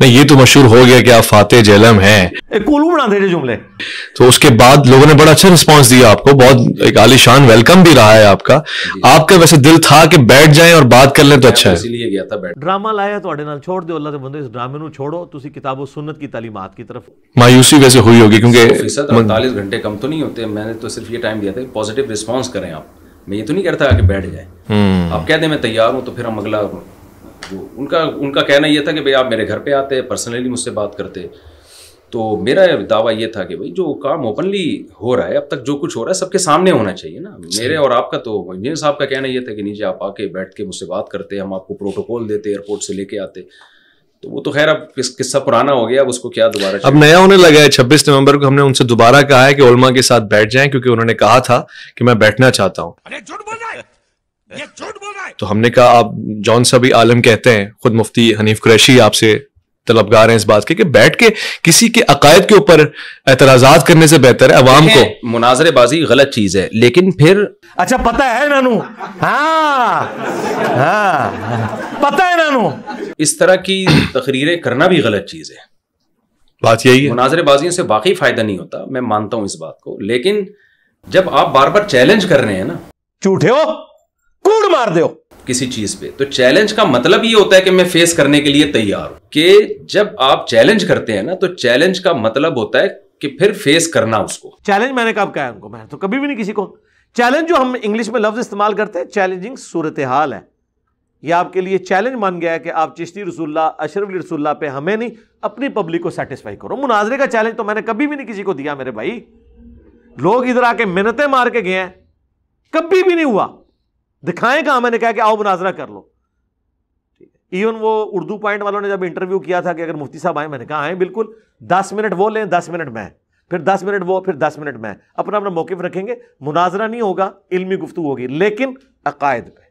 नहीं ये तो मशहूर हो गया कि आप फाते जहलम हैं। कोलू बना दे जुमले। तो उसके बाद लोगों ने बड़ा अच्छा रिस्पांस दिया आपको बहुत एक आलिशान वेलकम भी रहा है आपका। आपका वैसे दिल था कि बैठ जाए और बात कर लें तो अच्छा है। तो गया था बैठ। ड्रामा लाया तो ਨਾਲ ਛੋੜ ਦਿਓ ਅੱਲਾ ਦੇ ਬੰਦੇ ਇਸ ਡਰਾਮੇ ਨੂੰ ਛੋੜੋ ਤੁਸੀਂ ਕਿਤਾਬੋ ਸੁਨਨਤ ਦੀ ਤਾਲੀਮਾਤ ਦੀ ਤਰਫ ਮਾਇੂਸੀ ਵੈਸੇ ਹੋਈ ਹੋਗੀ ਕਿਉਂਕਿ 48 ਘੰਟੇ ਕਮ तो नहीं होते मैंने तो सिर्फ़ ये टाइम दिया था पॉजिटिव रिस्पॉन्स करें आप। मैं ये तो नहीं कहता कि बैठ जाए। हम्म। आप कह दें मैं तैयार हूँ तो फिर हम अगला वो उनका उनका कहना ये था कि भाई आप मेरे घर पे आते पर्सनली मुझसे बात करते। तो मेरा दावा ये था कि भाई जो काम ओपनली हो रहा है अब तक जो कुछ हो रहा है सबके सामने होना चाहिए ना। मेरे और आपका तो इंजीनियर साहब का कहना ये था कि नीचे आप आके बैठ के मुझसे बात करते हम आपको प्रोटोकॉल देते एयरपोर्ट से लेके आते। तो वो तो खैर अब किस किस्सा पुराना हो गया अब उसको क्या दोबारा अब नया होने लगा है छब्बीस नवंबर को हमने उनसे दोबारा कहा है कि उलमा के साथ बैठ जाएँ क्योंकि उन्होंने कहा था कि मैं बैठना चाहता हूँ! तो हमने कहा आप जॉन सभी आलम कहते हैं खुद मुफ्ती हनीफ कुरैशी आपसे तलबगार हैं इस बात के कि बैठ के किसी के अकायद के ऊपर एतराजात करने से बेहतर है अवाम को। मुनाजरेबाजी गलत चीज़ है लेकिन फिर अच्छा पता है नानू? हाँ हाँ पता है नानू? इस तरह की तकरीरें करना भी गलत चीज़ है। बात यही है। मुनाजरेबाजियों से वाकई फ़ायदा नहीं होता मैं मानता हूँ इस बात को लेकिन जब आप बार बार चैलेंज कर रहे हैं ना। झूठे हो? कूड़ मार दो। किसी चीज़ पे। तो चैलेंज का मतलब ये होता है कि मैं फेस करने के लिए तैयार हूँ कि जब आप चैलेंज करते हैं ना तो चैलेंज का मतलब होता है कि फिर फेस करना उसको। चैलेंज मैंने कब कहा उनको? मैं तो कभी भी नहीं किसी को। चैलेंज जो हम इंग्लिश में लफ्ज इस्तेमाल करते हैं चैलेंजिंग सूरत हाल है। यह आपके लिए चैलेंज मान गया है कि आप चिश्ती रसुल्ला अशरफ रसुल्ला पे हमें नहीं अपनी पब्लिक को सेटिस्फाई करो। मुनाजरे का चैलेंज तो मैंने कभी भी नहीं किसी को दिया मेरे भाई। लोग इधर आके मिन्नतें मार के गए हैं। कभी भी नहीं हुआ। दिखाएँ कहा मैंने कहा कि आओ मुनाजरा कर लो। इवन वो उर्दू पॉइंट वालों ने जब इंटरव्यू किया था कि अगर मुफ्ती साहब आए, मैंने कहा, आए, बिल्कुल, दस मिनट वो लें, दस मिनट मैं, फिर दस मिनट वो, फिर दस मिनट मैं अपना अपना मौकफ रखेंगे, मुनाजरा नहीं होगा, इल्मी गुफ्तु होगी, लेकिन अकायद पे।